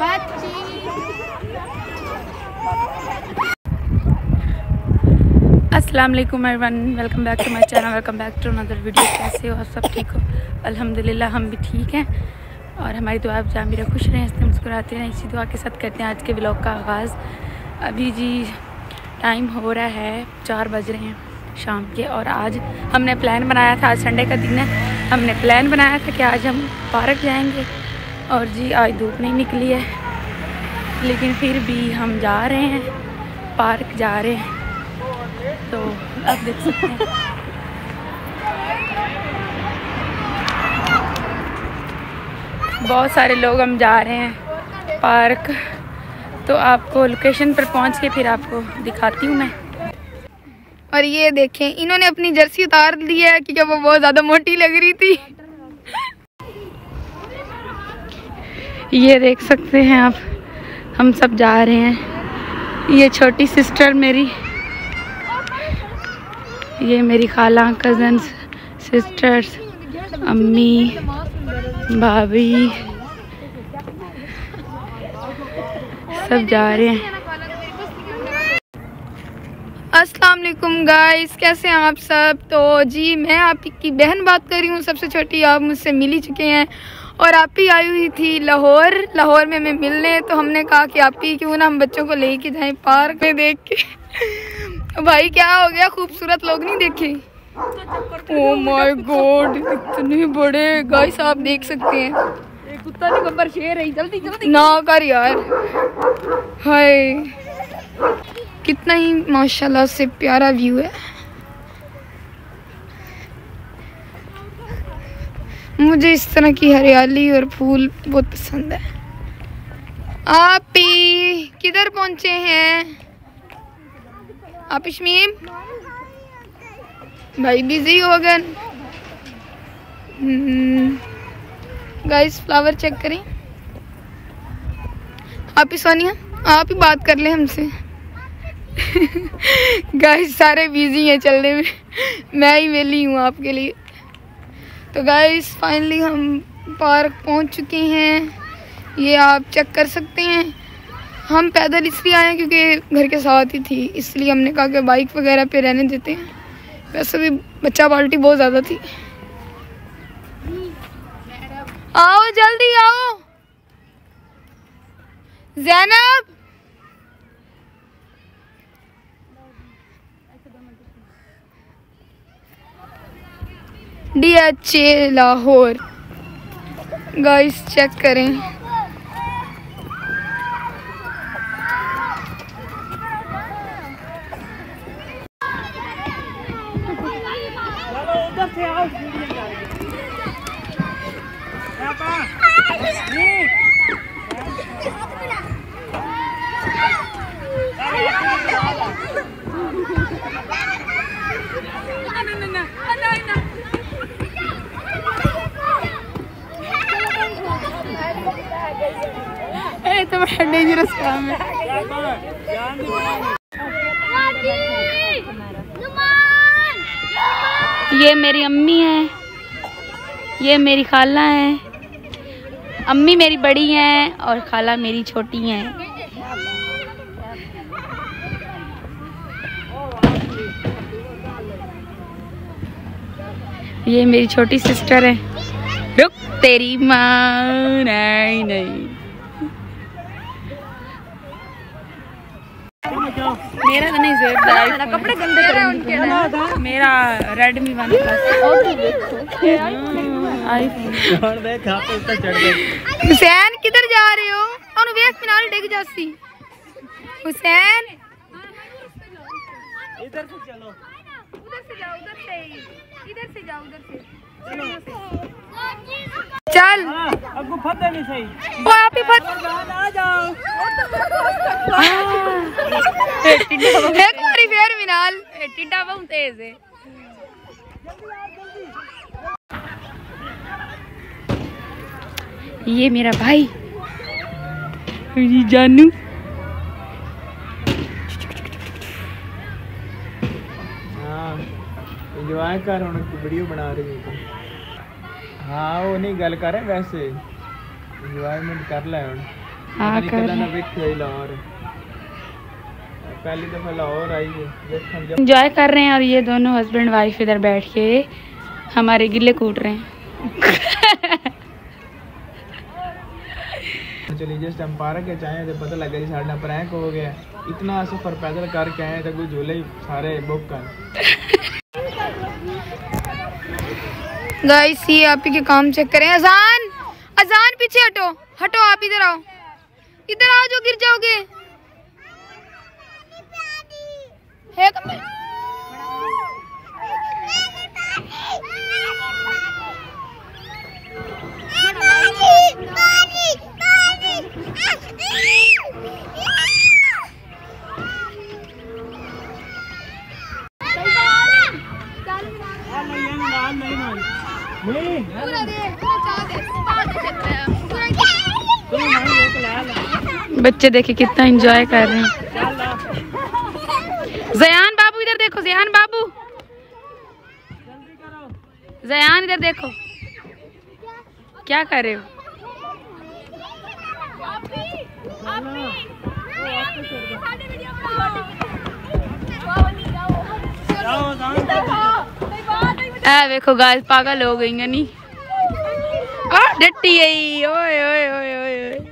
अस्सलाम वालेकुम everyone, welcome back to my channel, welcome back to another video. कैसे हो सब ठीक हो? अल्हम्दुलिल्लाह, हम भी ठीक हैं। और हमारी दुआ जहाँ मेरा खुश रहें इससे मुस्कुराते रहें। इसी दुआ के साथ करते हैं आज के ब्लॉग का आगाज़। अभी जी टाइम हो रहा है, चार बज रहे हैं शाम के। और आज हमने प्लान बनाया था, आज संडे का दिन है। हमने प्लान बनाया था कि आज हम पार्क जाएँगे। और जी, आज धूप नहीं निकली है। लेकिन फिर भी हम जा रहे हैं, पार्क जा रहे हैं। तो आप देख सकते हैं। बहुत सारे लोग हम जा रहे हैं पार्क। तो आपको लोकेशन पर पहुँच के फिर आपको दिखाती हूँ मैं। और ये देखें, इन्होंने अपनी जर्सी उतार ली है, क्योंकि वो बहुत ज़्यादा मोटी लग रही थी। ये देख सकते हैं आप, हम सब जा रहे हैं। ये छोटी सिस्टर मेरी, ये मेरी खाला कज़न्स सिस्टर्स अम्मी, भाभी, सब जा रहे हैं। अस्सलाम वालेकुम गाइस कैसे हैं आप सब? तो जी मैं आपकी बहन बात कर रही हूँ सबसे छोटी आप मुझसे मिल ही चुके हैं। और आप ही आई हुई थी लाहौर लाहौर में हमें मिलने तो हमने कहा कि आप ही क्यों ना हम बच्चों को लेके जाएँ पार्क में देख के। भाई क्या हो गया? खूबसूरत लोग नहीं देखे? ओ माय गॉड इतने बड़े। गाइस आप देख सकते हैं। कुत्ता नहीं गब्बर शेर है। जल्दी जल्दी। ना कर यार। हाय। कितना ही माशाल्लाह से प्यारा व्यू है। मुझे इस तरह की हरियाली और फूल बहुत पसंद है। आप किधर पहुँचे हैं? आप इशमीम? भाई बिज़ी हो गए। गाइस फ्लावर चेक करें। आप ही सोनिया, आप ही बात कर ले हमसे। गाइस सारे बिज़ी हैं चलने में। मैं ही वेली हूँ आपके लिए। तो गाइस फाइनली हम पार्क पहुँच चुके हैं। ये आप चेक कर सकते हैं। हम पैदल इसलिए आए हैं क्योंकि घर के साथ ही थी। इसलिए हमने कहा कि बाइक वगैरह पे रहने देते हैं। वैसे भी बच्चा पार्टी बहुत ज़्यादा थी। आओ, जल्दी आओ। Zainab D H A Lahore. Guys check करें। ये बड़ा डेंजरस काम है। ये मेरी अम्मी है। ये मेरी खाला है। अम्मी मेरी बड़ी हैं और खाला मेरी छोटी हैं। ये मेरी छोटी सिस्टर है। रुक, तेरी माँ, नहीं नहीं। मेरा तो नहीं जेब मेरा कपड़े गंदे कर उनके मेरा रेडमी वन प्लस हुसैन किधर जा रहे हो? और वेख फ़िलहाल डिग जासी। हुसैन। इधर से चलो। उधर से जाओ उधर से इधर से जाओ उधर से चल हाँ, अब फते तो नहीं सही। वो आप ही फत आ जाओ हाँ। एक बारी फिर मिनाल टिड्डा बहुत तेज है। ये मेरा भाई। जानू। हाँ, कर हूँ वीडियो बना रही है हाँ वो नहीं गल कर वैसे। इंजॉयमेंट कर ले हूँ हाँ कर ला। और पहली दफ़ा लाहौर आई है। इंजॉय कर रहे हैं और ये दोनों हस्बैंड वाइफ इधर बैठ के हमारे गिले कूट रहे हैं। चलिए जस्ट हम पार्क के चाहे तो पता लगा जी साढ़ा प्रैंक हो गया। इतना सफ़र पैदल करके आए तो कोई झूले सारे बुक कर। गाइस ये आप ही के काम चेक करें। अजान! अजान पीछे हटो। हटो आप इधर आओ। इधर आओ जो गिर जाओगे। पूरा बच्चे देखे कितना एंजॉय कर रहे हैं। जयान बाबू इधर देखो, जयान बाबू। जयान इधर देखो। क्या कर रहे हो? देखो, गाइस, पागल हो गई नहीं। डट्टी आई ओए ओए।